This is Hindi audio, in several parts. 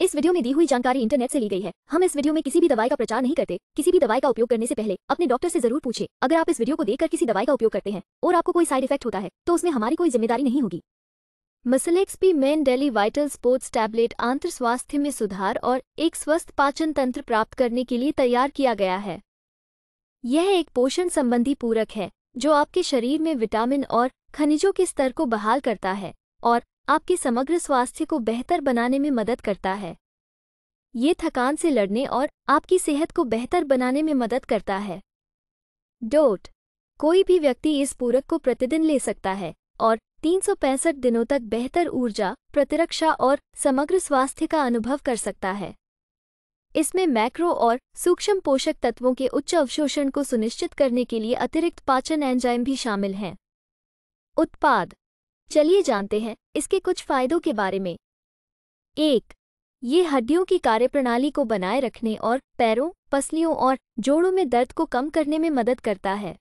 इस वीडियो में दी हुई जानकारी इंटरनेट से ली गई है। हम इस वीडियो में किसी भी दवाई का प्रचार नहीं करते। किसी भी दवाई का उपयोग करने से पहले अपने डॉक्टर से ज़रूर पूछे। अगर आप इस वीडियो को देखकर किसी दवाई का उपयोग करते हैं और आपको कोई साइड इफ़ेक्ट होता है तो उसमें हमारी कोई ज़िम्मेदारी नहीं होगी। Muslex Muslex P men daily vital sports tablet आंतर स्वास्थ्य में सुधार और एक स्वस्थ पाचन तंत्र प्राप्त करने के लिए तैयार किया गया है। यह एक पोषण संबंधी पूरक है, जो आपके शरीर में विटामिन और खनिजों के स्तर को बहाल करता है और आपके समग्र स्वास्थ्य को बेहतर बनाने में मदद करता है। ये थकान से लड़ने और आपकी सेहत को बेहतर बनाने में मदद करता है। डोट कोई भी व्यक्ति इस पूरक को प्रतिदिन ले सकता है और तीन सौ पैंसठ दिनों तक बेहतर ऊर्जा, प्रतिरक्षा और समग्र स्वास्थ्य का अनुभव कर सकता है। इसमें मैक्रो और सूक्ष्म पोषक तत्वों के उच्च अवशोषण को सुनिश्चित करने के लिए अतिरिक्त पाचन एंजाइम भी शामिल हैं। उत्पाद. चलिए जानते हैं इसके कुछ फायदों के बारे में। एक, ये हड्डियों की कार्यप्रणाली को बनाए रखने और पैरों, पसलियों और जोड़ों में दर्द को कम करने में मदद करता है।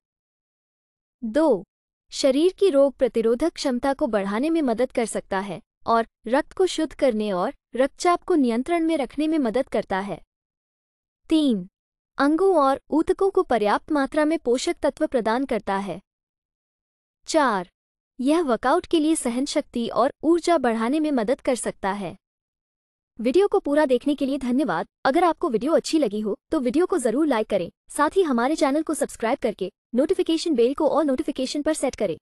दो, शरीर की रोग प्रतिरोधक क्षमता को बढ़ाने में मदद कर सकता है और रक्त को शुद्ध करने और रक्तचाप को नियंत्रण में रखने में मदद करता है। तीन, अंगों और ऊतकों को पर्याप्त मात्रा में पोषक तत्व प्रदान करता है। चार यह वर्कआउट के लिए सहन शक्ति और ऊर्जा बढ़ाने में मदद कर सकता है। वीडियो को पूरा देखने के लिए धन्यवाद। अगर आपको वीडियो अच्छी लगी हो तो वीडियो को ज़रूर लाइक करें। साथ ही हमारे चैनल को सब्सक्राइब करके नोटिफिकेशन बेल को और नोटिफिकेशन पर सेट करें।